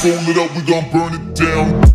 fold it up, we gon' burn it down.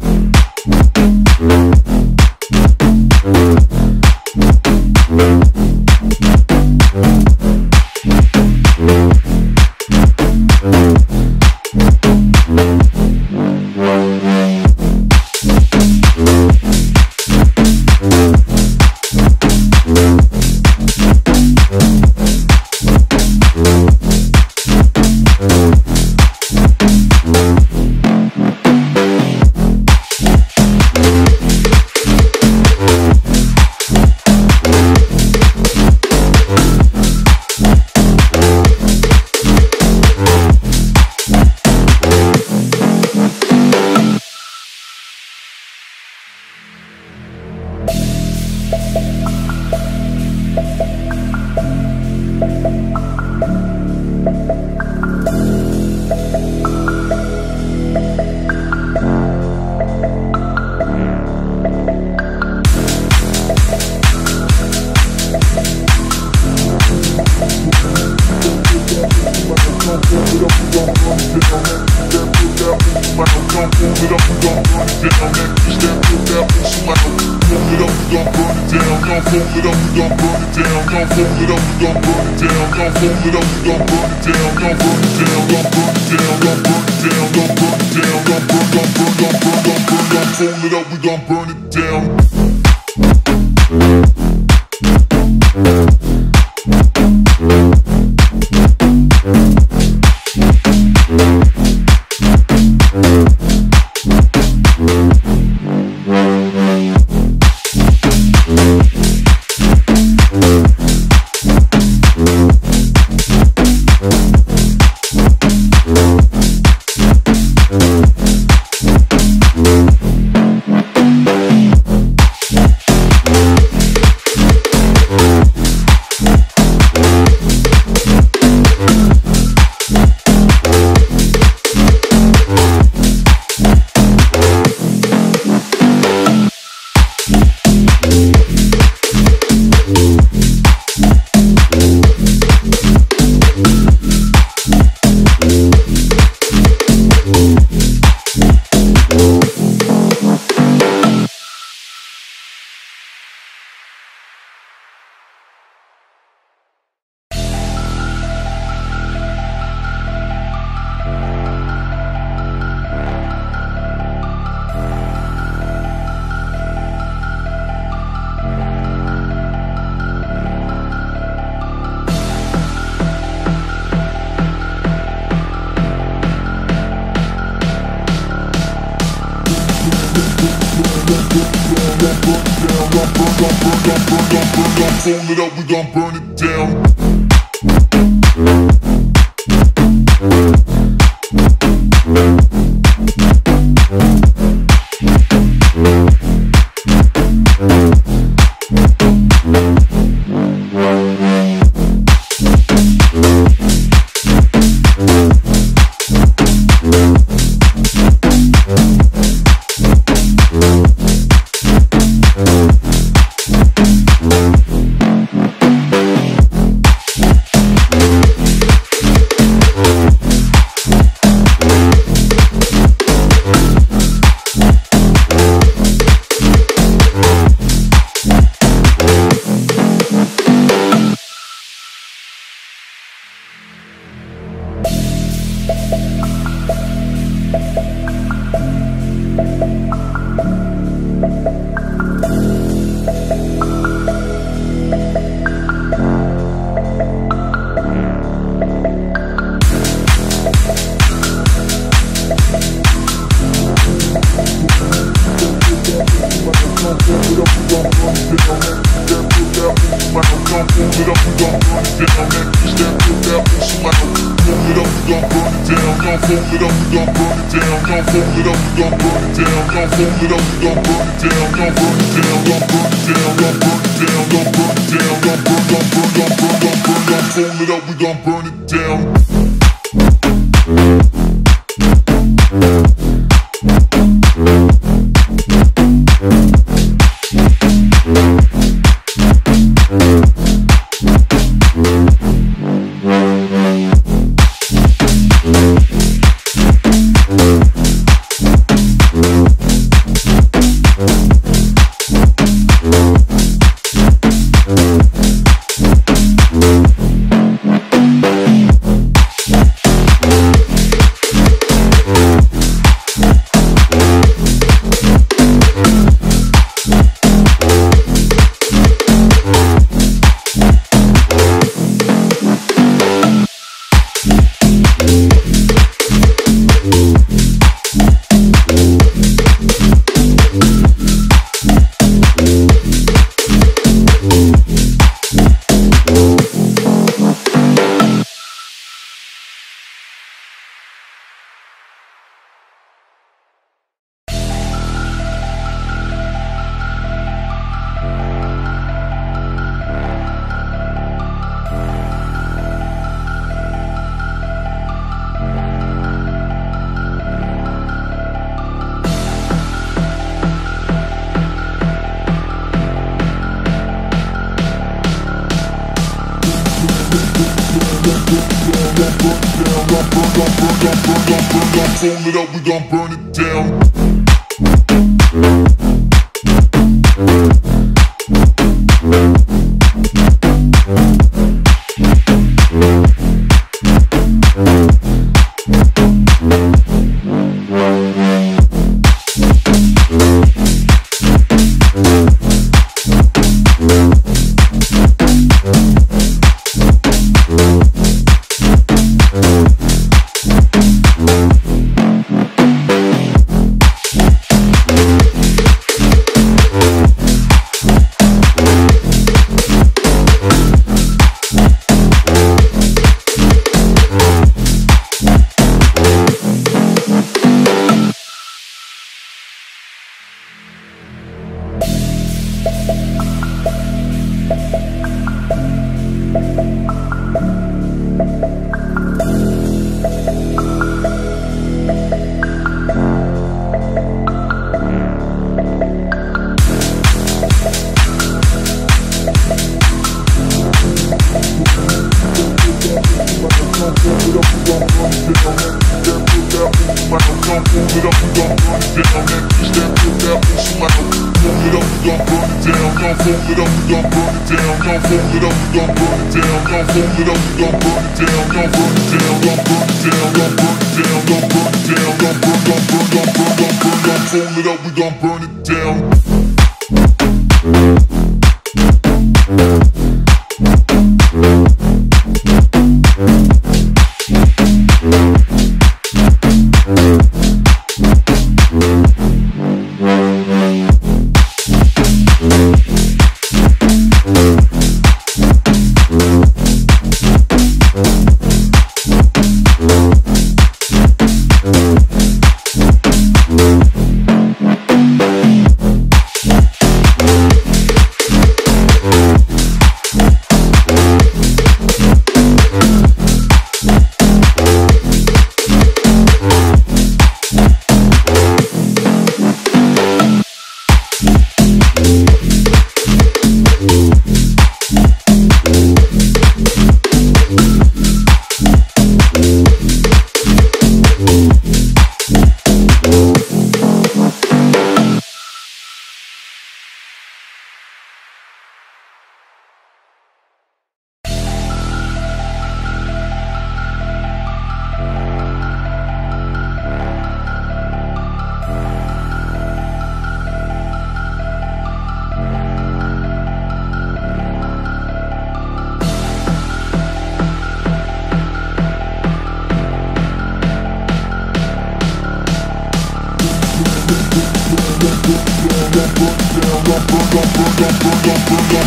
Fold it up, we gon' burn it down. Fold it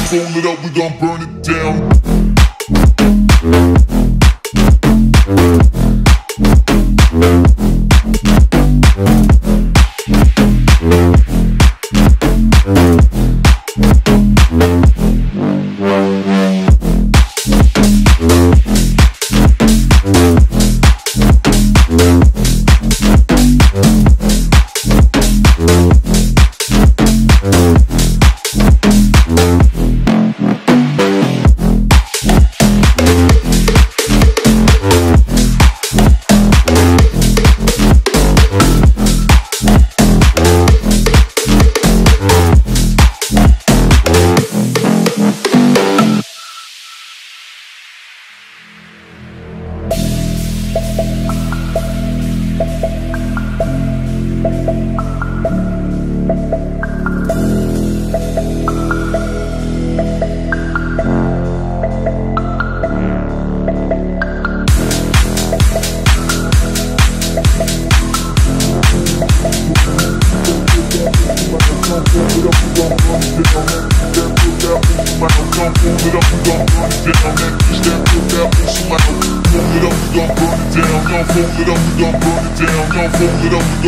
fold it up, we gon' burn it down.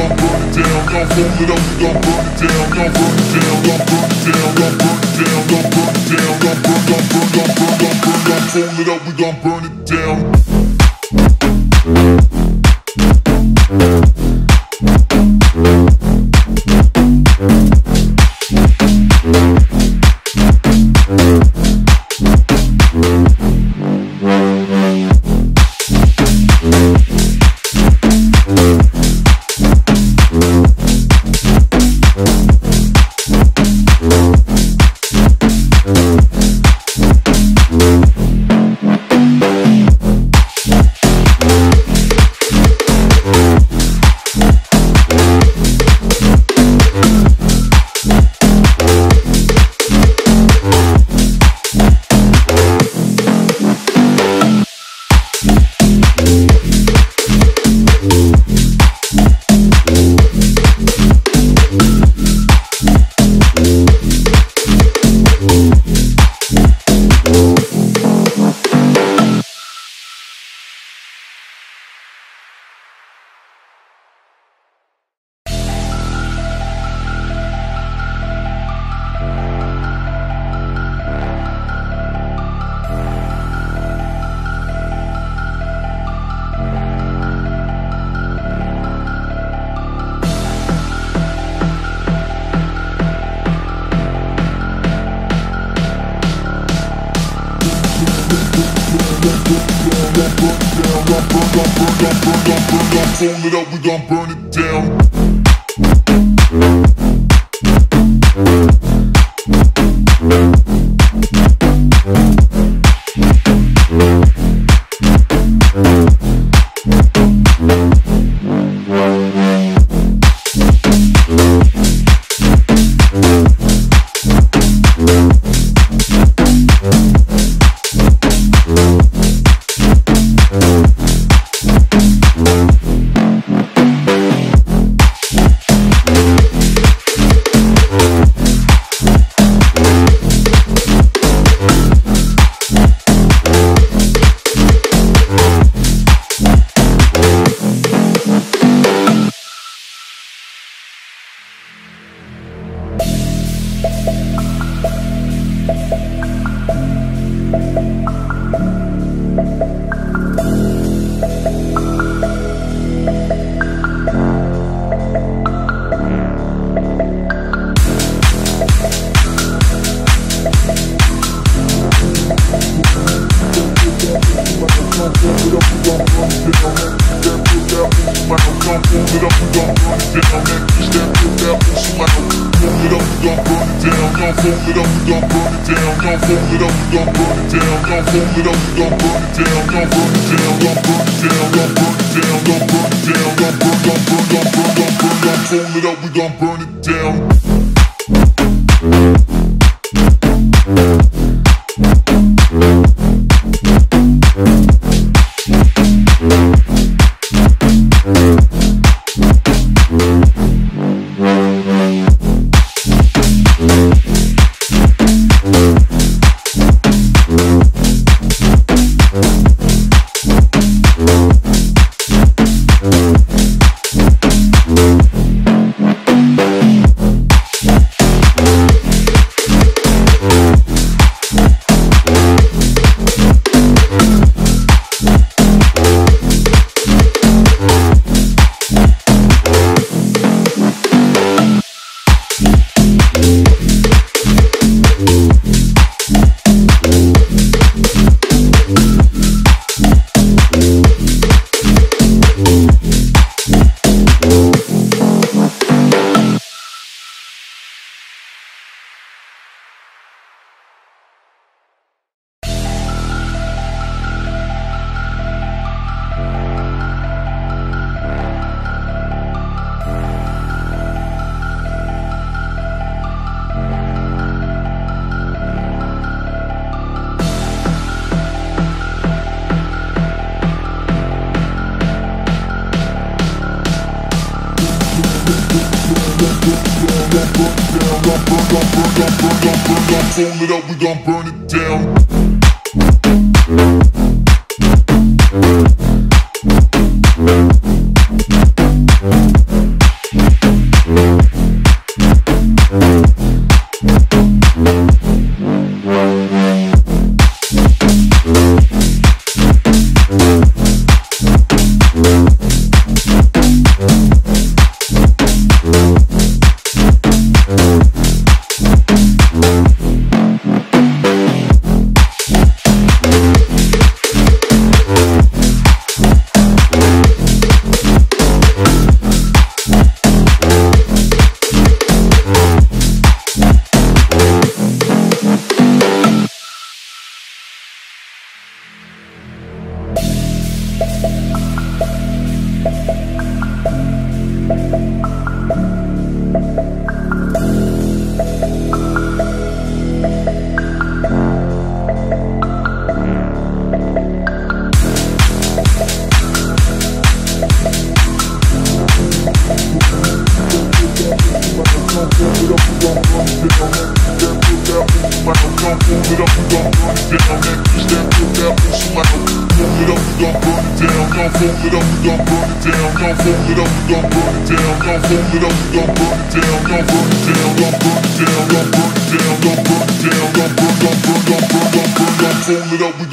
gon' burn it down, gon' fold it up, we gon' burn it down, gon' burn it down, gon' burn it down, gon' burn it down, gon' burn it down, gon' burn, gon' burn, gon' burn, gon' burn, gon' fold it up, we gon' burn it down.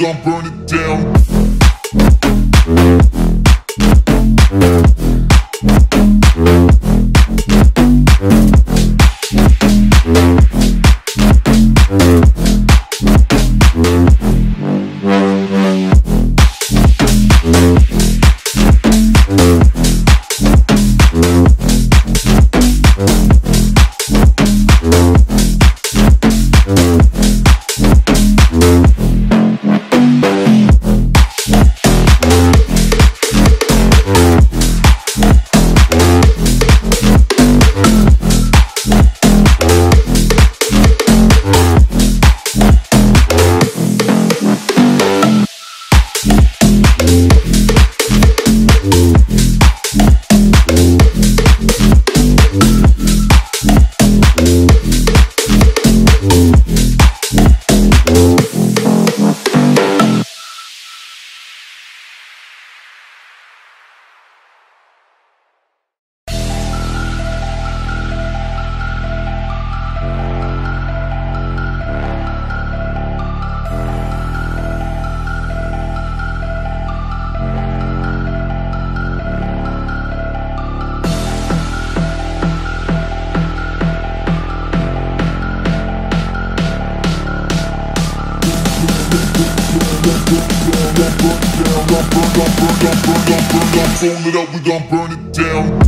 gon' burn it. It up, we gon' burn it down.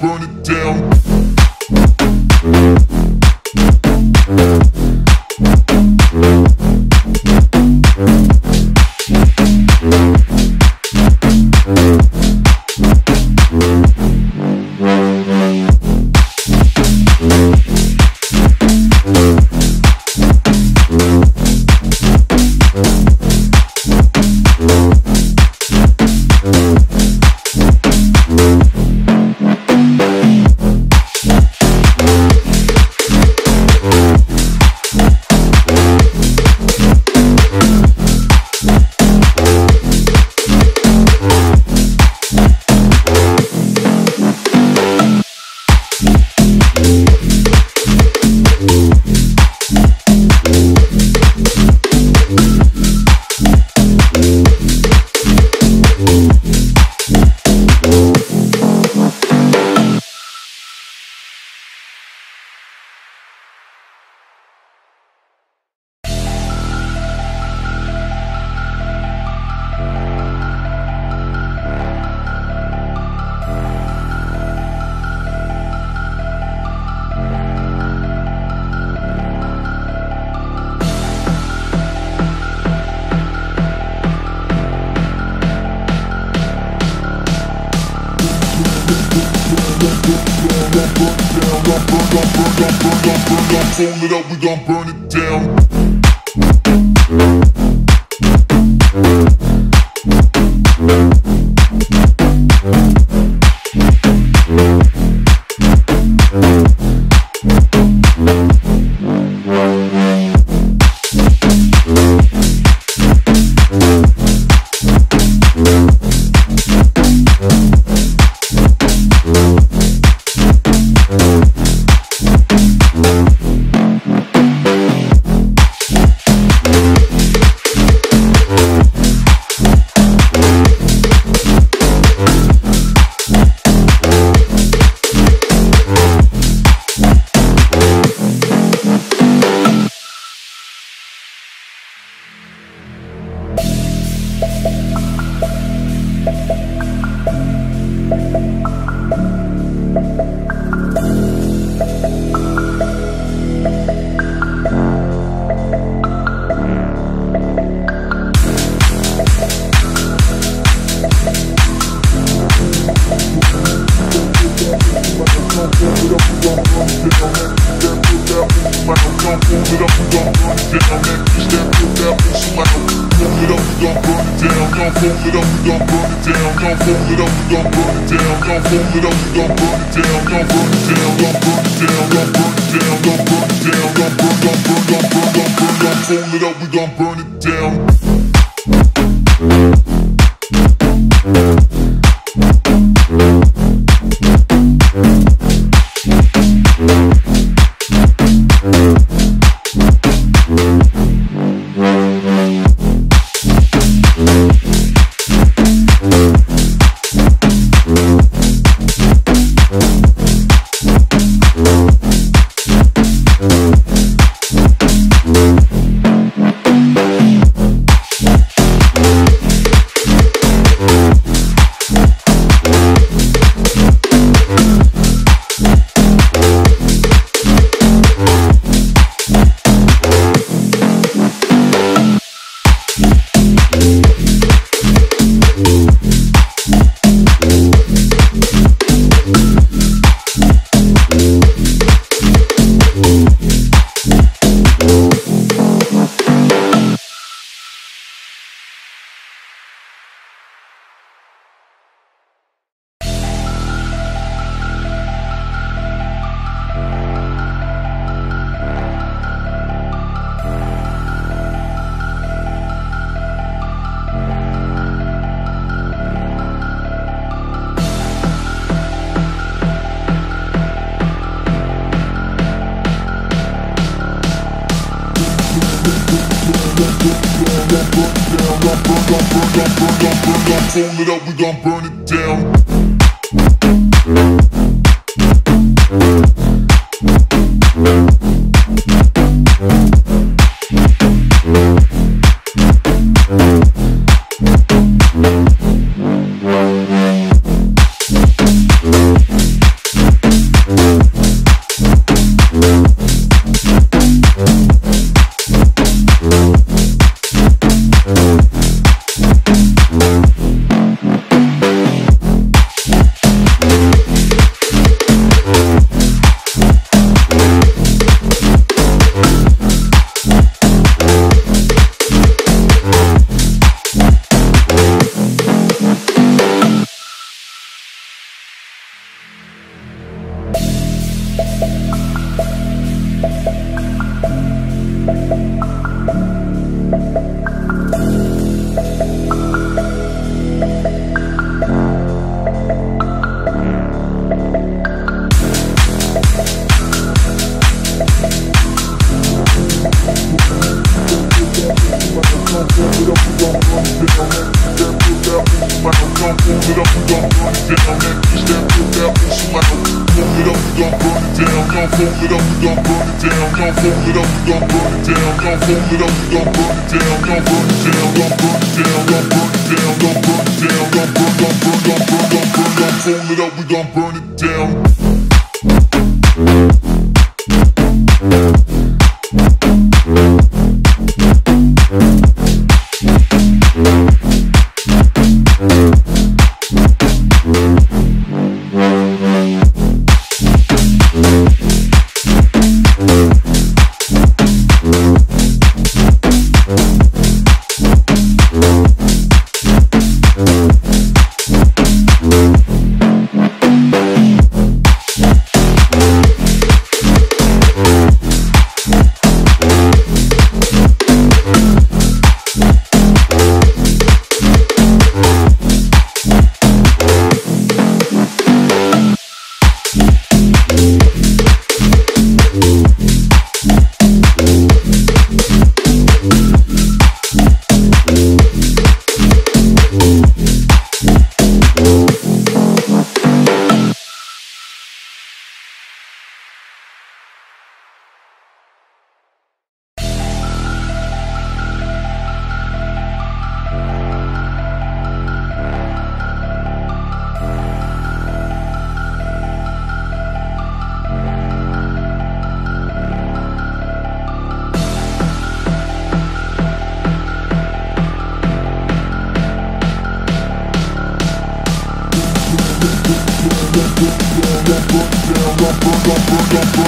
Fold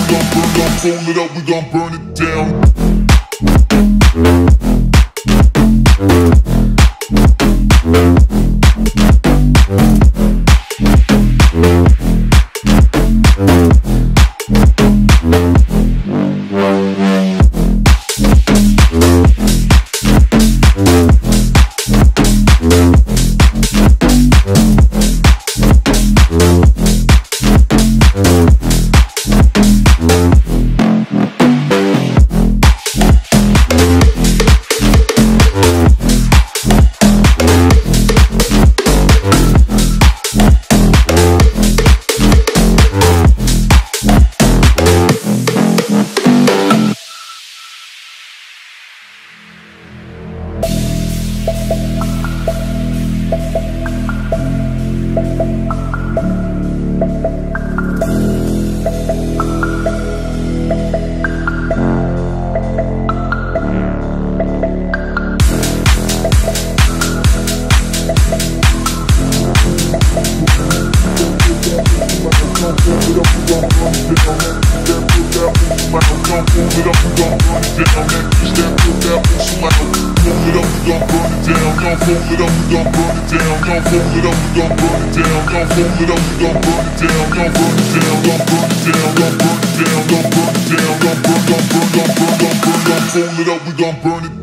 We gon' burn, gon' fold it up, we gon' burn it down. it up, we gon' burn it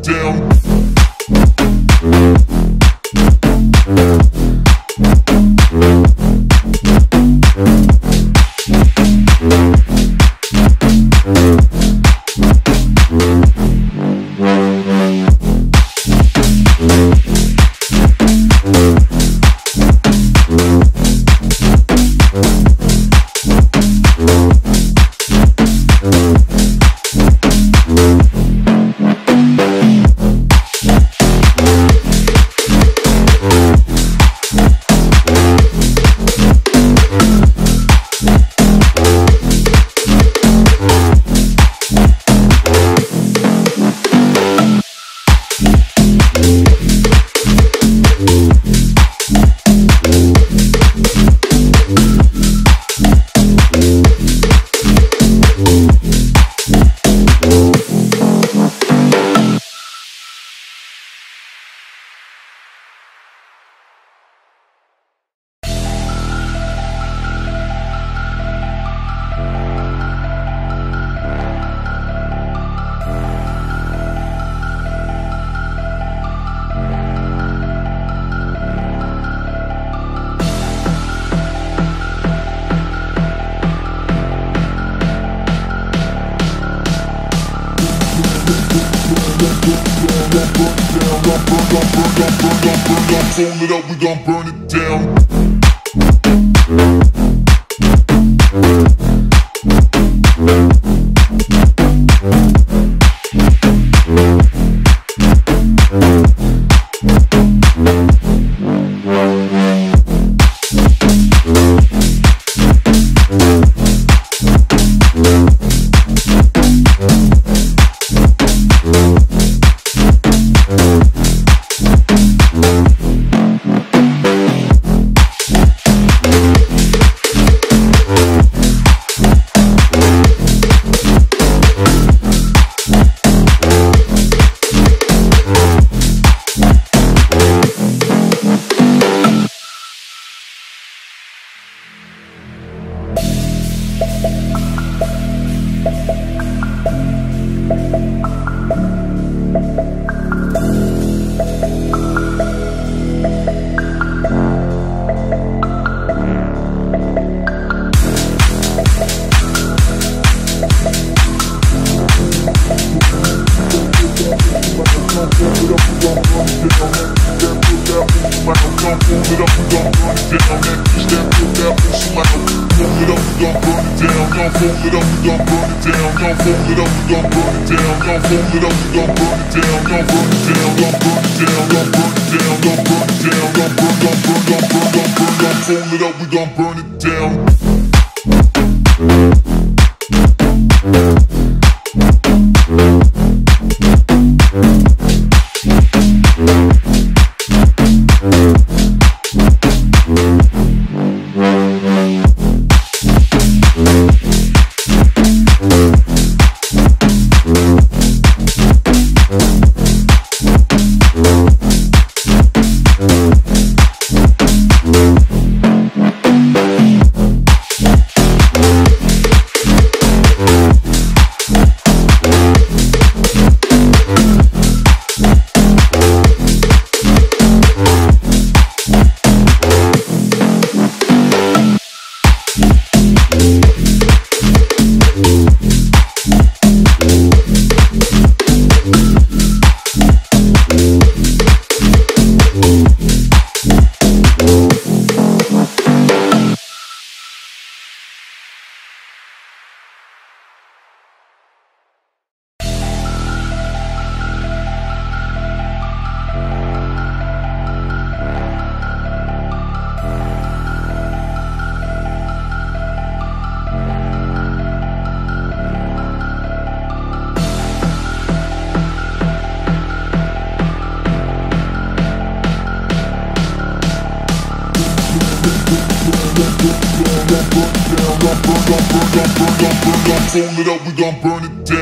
gon' burn it down.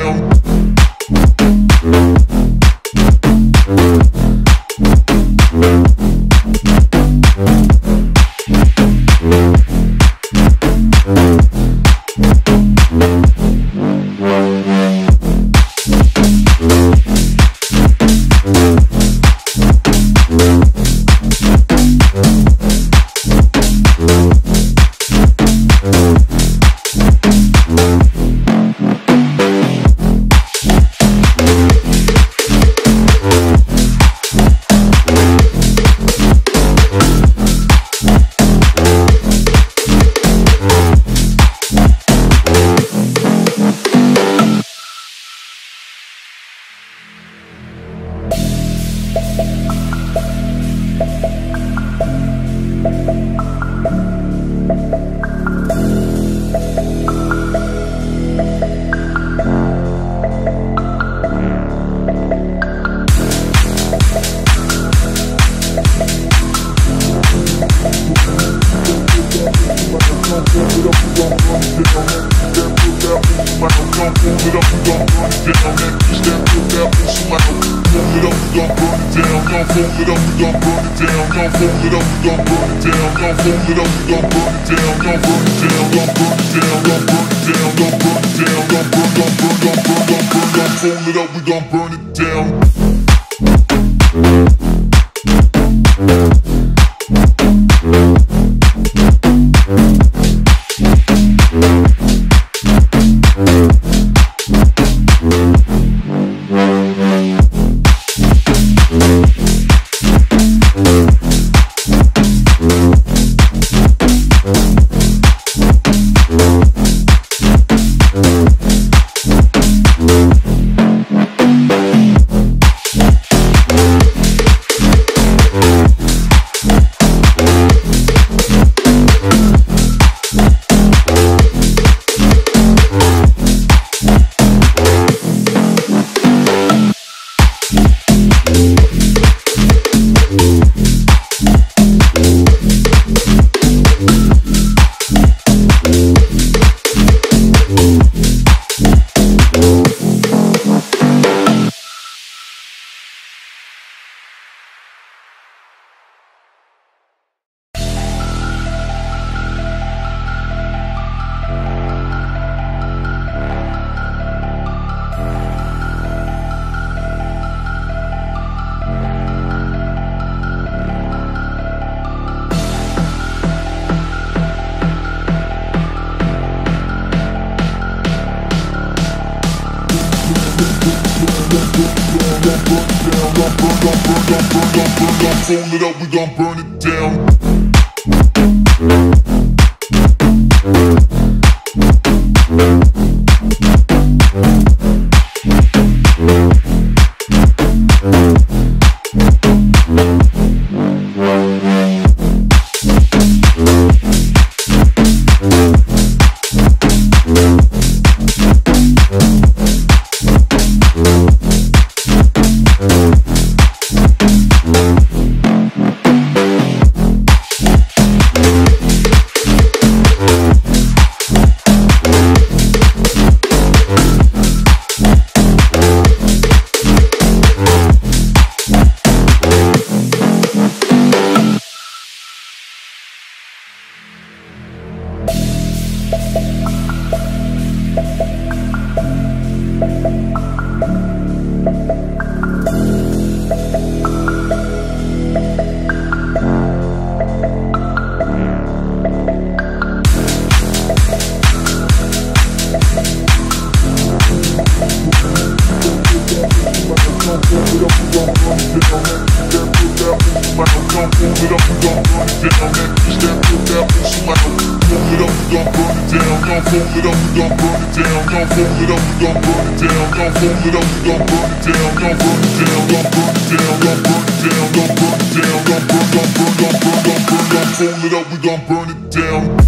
gon' burn. Fold it up, we gon' burn it down. Gon' burn it down.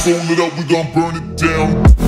Fold it up, we gon' burn it down.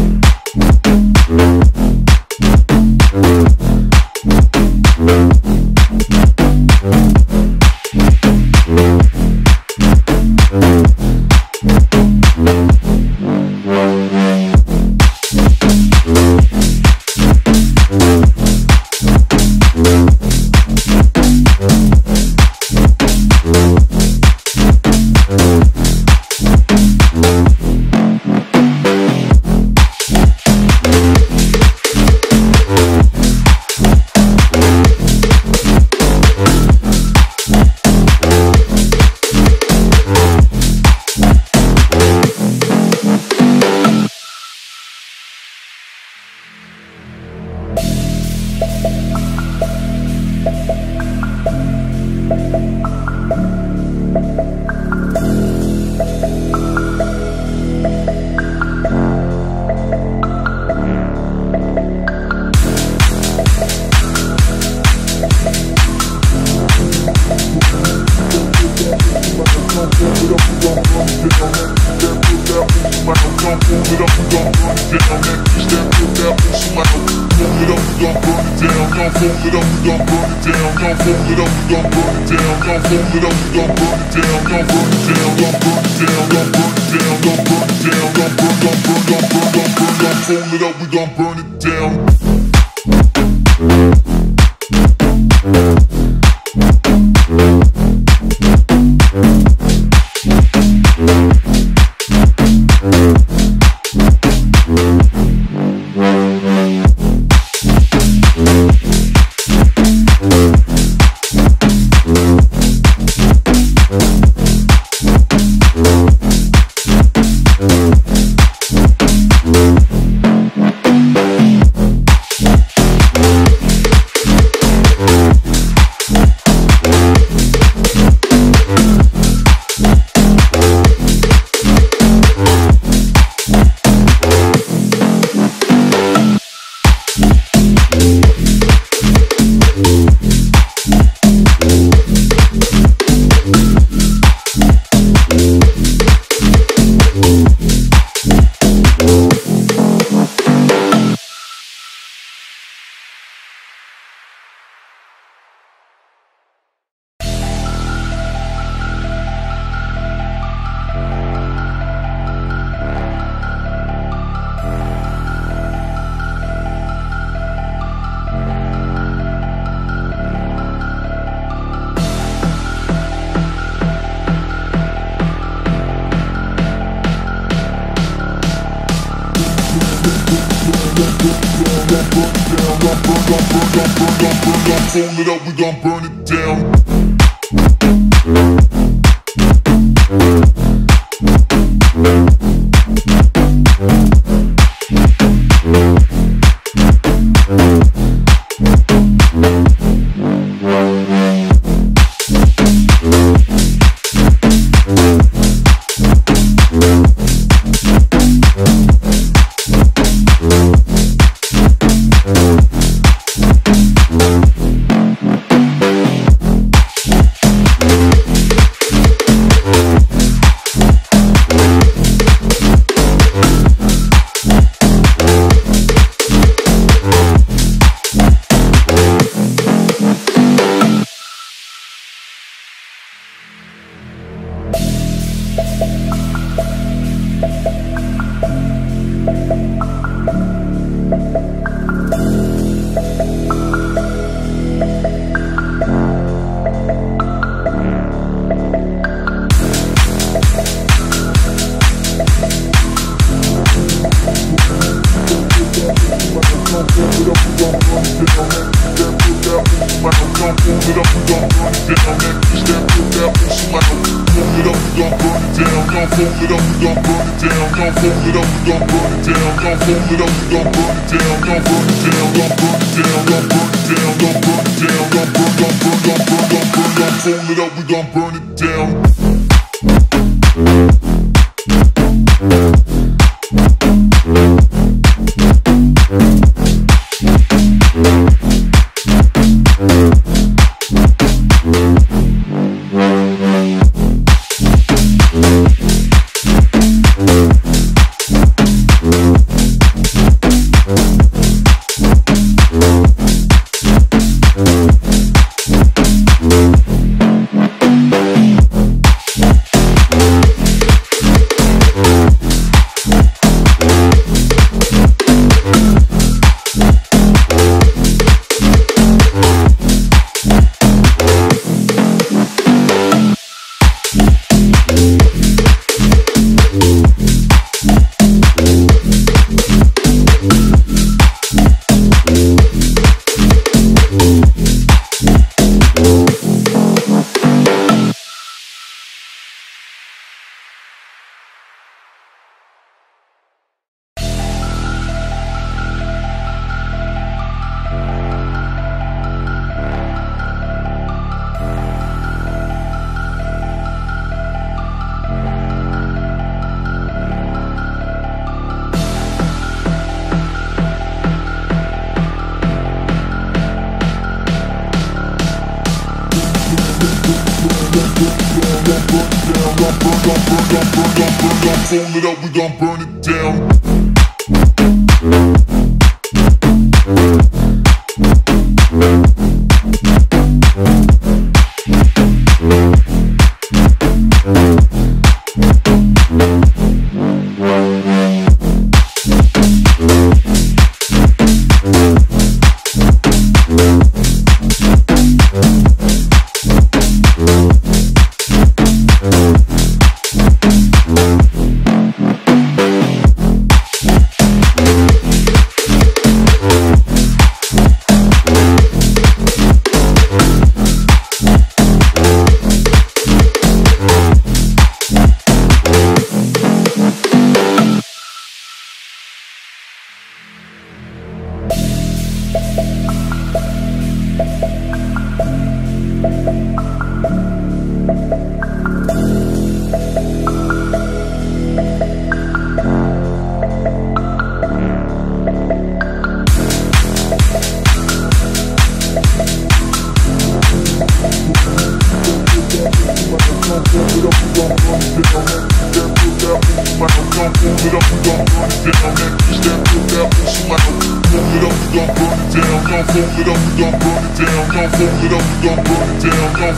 Gon' burn it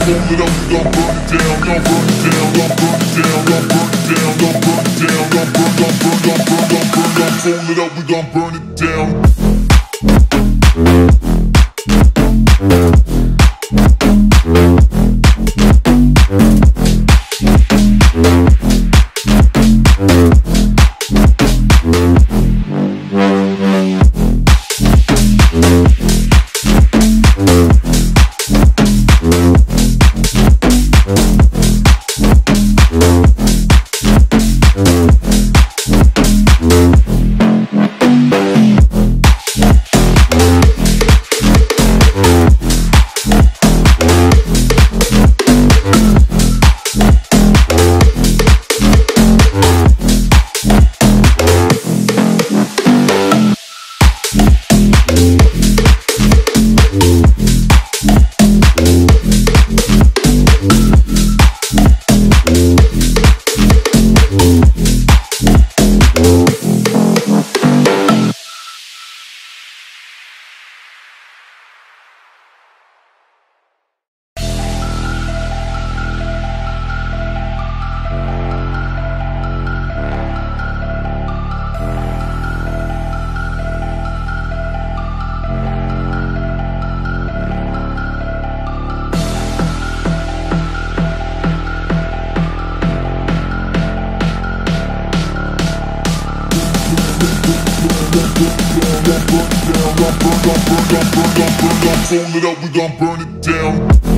Thank it up, we gon' burn it down.